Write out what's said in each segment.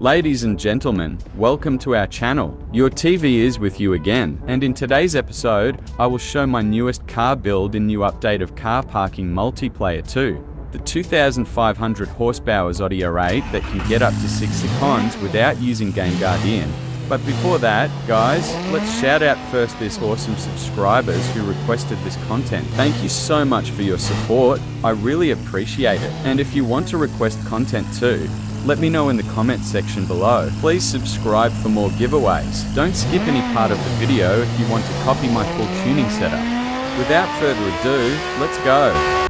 Ladies and gentlemen, welcome to our channel. Your TV is with you again, and in today's episode, I will show my newest car build in new update of Car Parking Multiplayer 2. The 2500 horsepower Audi R8 that can get up to 6 seconds without using Game Guardian. But before that, guys, let's shout out first this awesome subscribers who requested this content. Thank you so much for your support. I really appreciate it. And if you want to request content too, let me know in the comments section below. Please subscribe for more giveaways. Don't skip any part of the video if you want to copy my full tuning setup. Without further ado, let's go.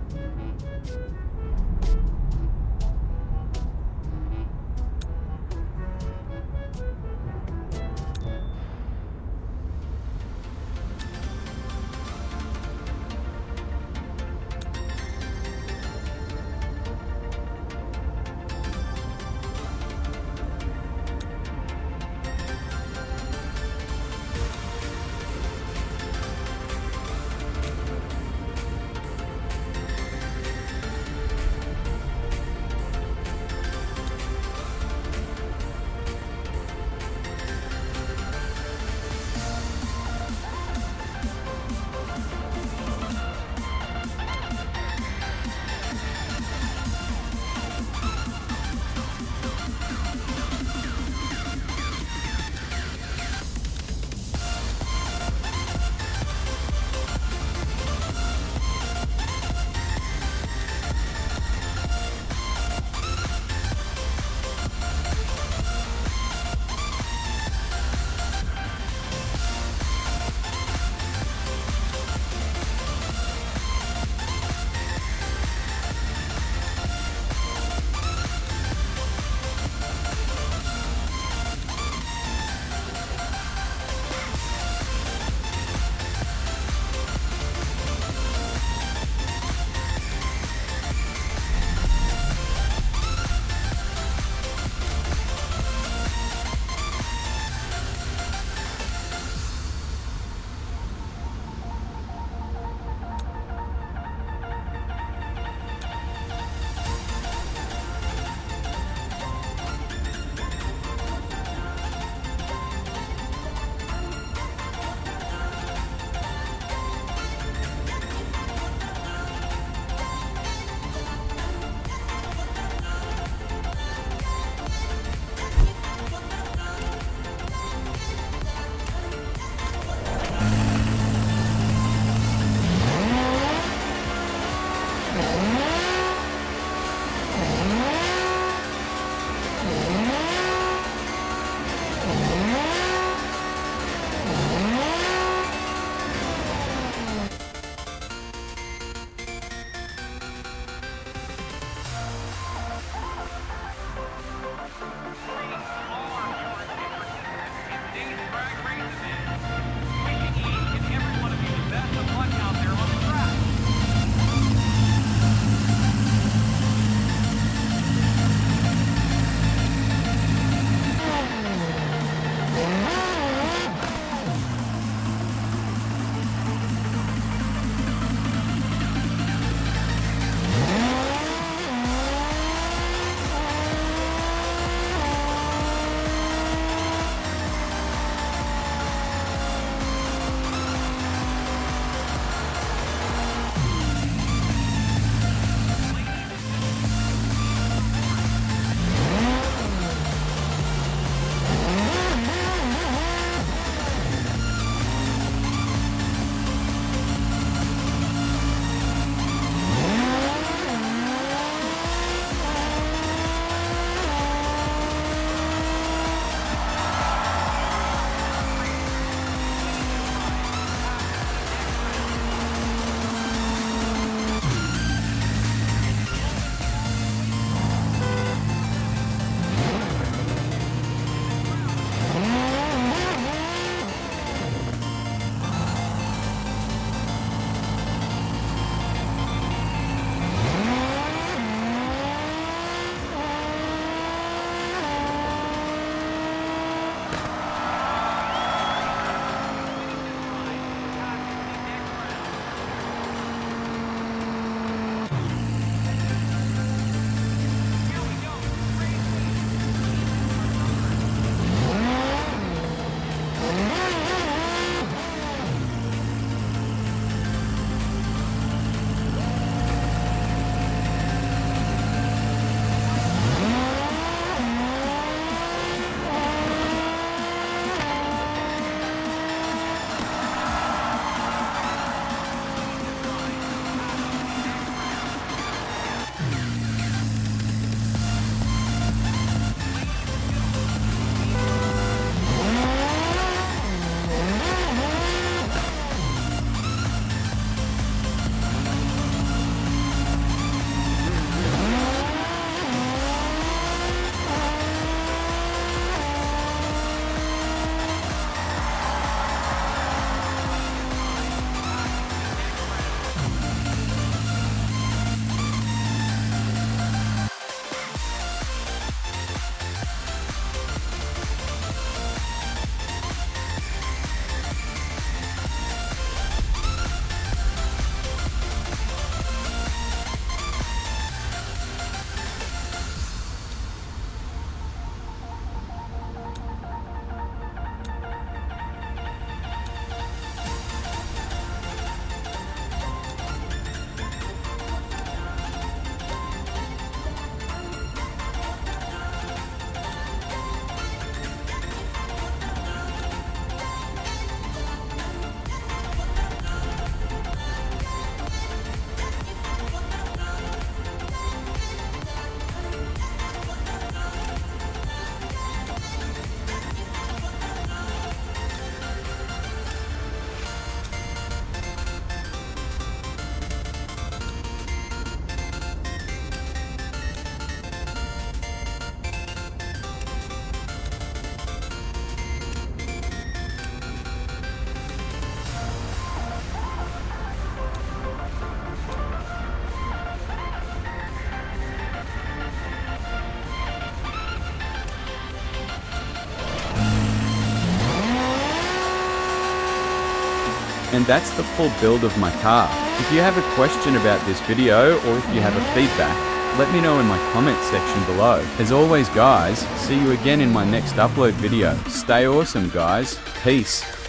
And that's the full build of my car. If you have a question about this video or if you have a feedback, let me know in my comments section below. As always guys, see you again in my next upload video. Stay awesome guys. Peace.